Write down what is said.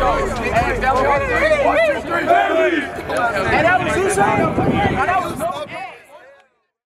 Hey, that was Hey, that was That was